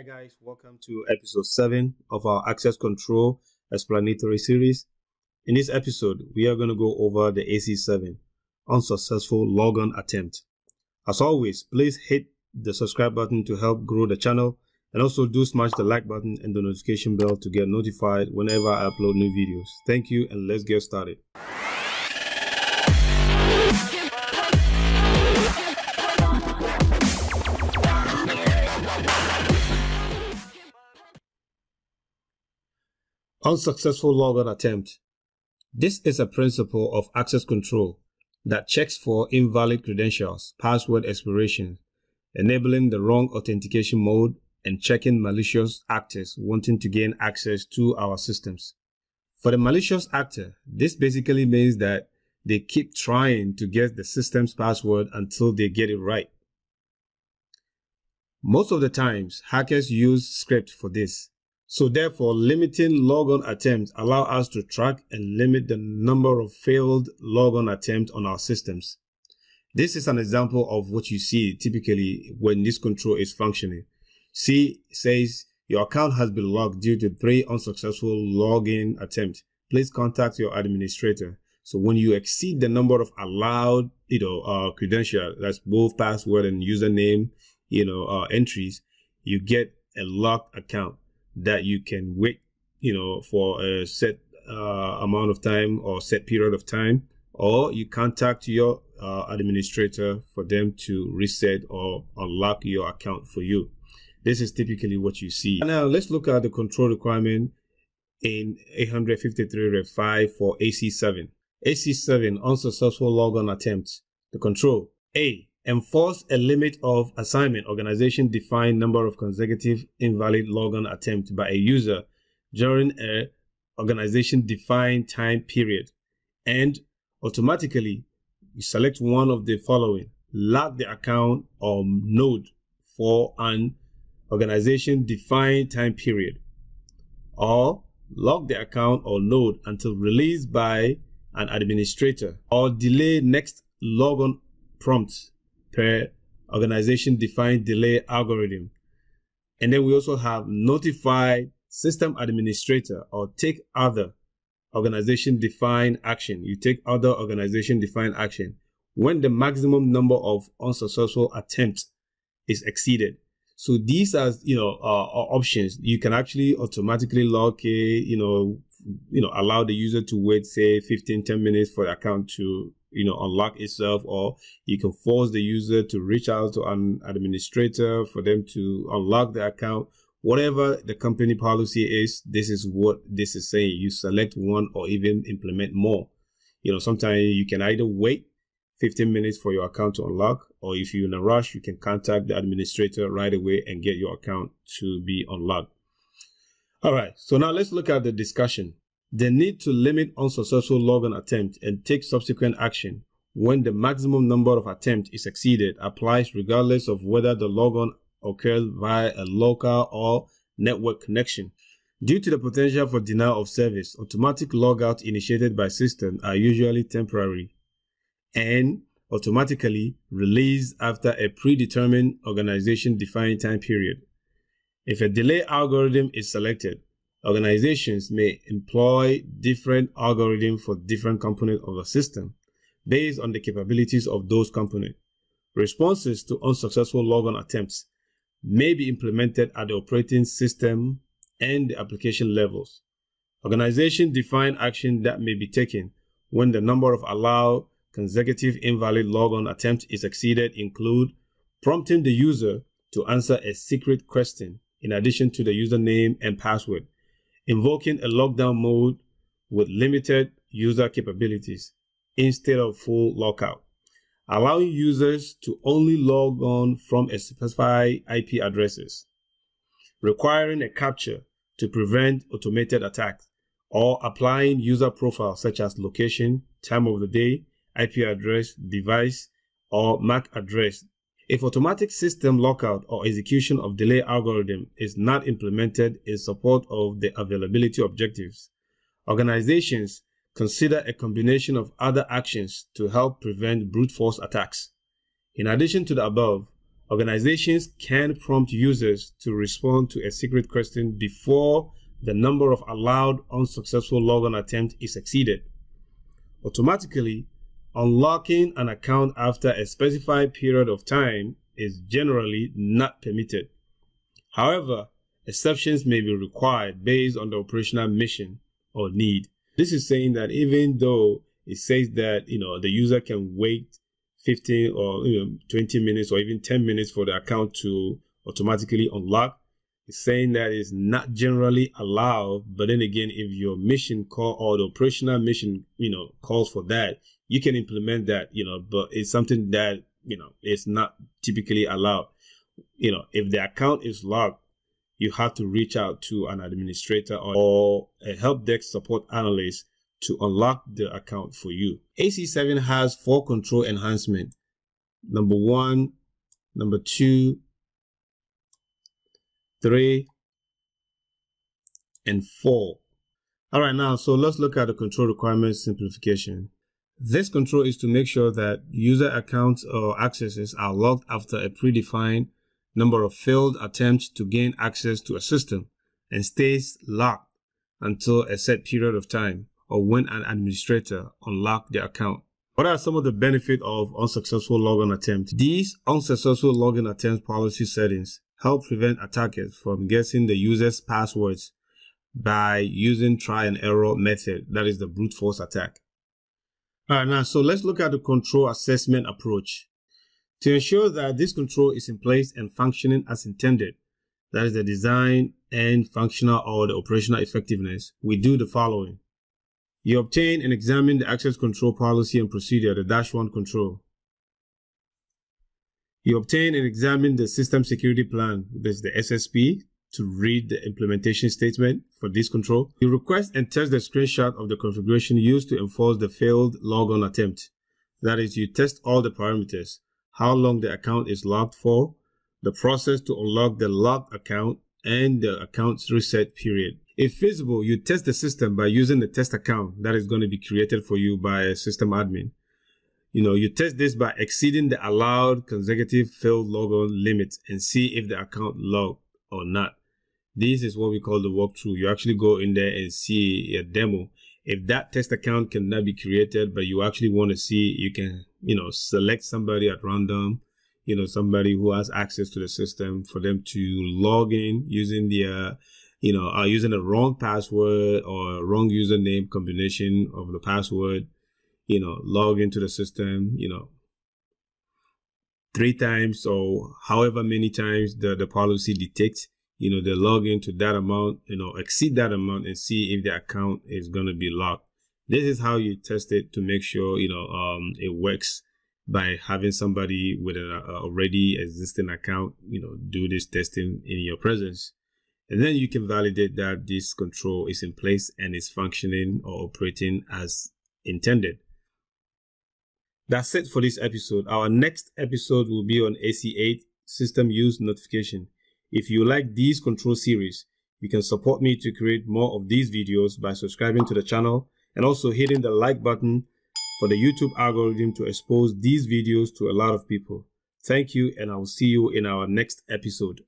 Hi guys, welcome to episode 7 of our access control explanatory series. In this episode, we are going to go over the AC7 unsuccessful logon attempt. As always, please hit the subscribe button to help grow the channel and also do smash the like button and the notification bell to get notified whenever I upload new videos. Thank you and let's get started. Unsuccessful logon attempt. This is a principle of access control that checks for invalid credentials, password expiration, enabling the wrong authentication mode, and checking malicious actors wanting to gain access to our systems. For the malicious actor, this basically means that they keep trying to get the system's password until they get it right. Most of the times, hackers use script for this so therefore, limiting logon attempts allow us to track and limit the number of failed logon attempts on our systems. This is an example of what you see typically when this control is functioning. C says your account has been locked due to three unsuccessful login attempts. Please contact your administrator. So when you exceed the number of allowed, you know, uh, credentials, that's both password and username, you know, uh, entries, you get a locked account that you can wait, you know, for a set uh, amount of time or set period of time, or you contact your uh, administrator for them to reset or unlock your account for you. This is typically what you see. Now let's look at the control requirement in 853 Rev 5 for AC7. AC7 unsuccessful logon attempts. The control A Enforce a limit of assignment. Organization defined number of consecutive invalid logon attempts by a user during a organization defined time period. And automatically you select one of the following. Lock the account or node for an organization defined time period. Or lock the account or node until released by an administrator. Or delay next logon prompt per organization defined delay algorithm. And then we also have notify system administrator or take other organization defined action. You take other organization defined action when the maximum number of unsuccessful attempts is exceeded. So these are, you know, uh, options. You can actually automatically lock a, you know, you know, allow the user to wait, say 15, 10 minutes for the account to you know unlock itself or you can force the user to reach out to an administrator for them to unlock the account. Whatever the company policy is this is what this is saying. You select one or even implement more. You know sometimes you can either wait 15 minutes for your account to unlock or if you're in a rush you can contact the administrator right away and get your account to be unlocked. All right so now let's look at the discussion the need to limit unsuccessful logon attempts and take subsequent action when the maximum number of attempts is exceeded applies regardless of whether the logon occurs via a local or network connection. Due to the potential for denial of service, automatic lockout initiated by system are usually temporary and automatically released after a predetermined organization-defined time period. If a delay algorithm is selected, Organizations may employ different algorithms for different components of the system based on the capabilities of those components. Responses to unsuccessful logon attempts may be implemented at the operating system and the application levels. Organization define action that may be taken when the number of allowed consecutive invalid logon attempts is exceeded include prompting the user to answer a secret question in addition to the username and password invoking a lockdown mode with limited user capabilities instead of full lockout, allowing users to only log on from a specified IP addresses, requiring a captcha to prevent automated attacks, or applying user profiles such as location, time of the day, IP address, device, or MAC address if automatic system lockout or execution of delay algorithm is not implemented in support of the availability objectives, organizations consider a combination of other actions to help prevent brute force attacks. In addition to the above, Organizations can prompt users to respond to a secret question before the number of allowed unsuccessful logon attempts is exceeded. Automatically, unlocking an account after a specified period of time is generally not permitted. However, exceptions may be required based on the operational mission or need. This is saying that even though it says that you know the user can wait 15 or you know 20 minutes or even 10 minutes for the account to automatically unlock, saying that it's not generally allowed. But then again, if your mission call or the operational mission, you know, calls for that, you can implement that, you know, but it's something that, you know, it's not typically allowed. You know, if the account is locked, you have to reach out to an administrator or a help desk support analyst to unlock the account for you. AC7 has four control enhancement. Number one, number two, three, and four. All right, now, so let's look at the control requirements simplification. This control is to make sure that user accounts or accesses are locked after a predefined number of failed attempts to gain access to a system and stays locked until a set period of time or when an administrator unlocks the account. What are some of the benefits of unsuccessful login attempts? These unsuccessful login attempts policy settings help prevent attackers from guessing the user's passwords by using try and error method, that is the brute force attack. All right, now, so let's look at the control assessment approach. To ensure that this control is in place and functioning as intended, that is the design and functional or the operational effectiveness, we do the following. You obtain and examine the access control policy and procedure, the dash one control. You obtain and examine the system security plan, is the SSP, to read the implementation statement for this control. You request and test the screenshot of the configuration used to enforce the failed logon attempt. That is, you test all the parameters, how long the account is locked for, the process to unlock the locked account, and the account's reset period. If feasible, you test the system by using the test account that is going to be created for you by a system admin. You know, you test this by exceeding the allowed consecutive failed logon limit and see if the account logged or not. This is what we call the walkthrough. You actually go in there and see a demo. If that test account cannot be created, but you actually want to see, you can, you know, select somebody at random, you know, somebody who has access to the system for them to log in using their, you know, uh, using a wrong password or wrong username combination of the password, you know, log into the system, you know, three times or however many times the, the policy detects you know, they log into that amount, you know, exceed that amount and see if the account is going to be locked. This is how you test it to make sure, you know, um, it works by having somebody with an already existing account, you know, do this testing in your presence. And then you can validate that this control is in place and is functioning or operating as intended. That's it for this episode. Our next episode will be on AC8 system use notification. If you like these control series, you can support me to create more of these videos by subscribing to the channel and also hitting the like button for the YouTube algorithm to expose these videos to a lot of people. Thank you and I will see you in our next episode.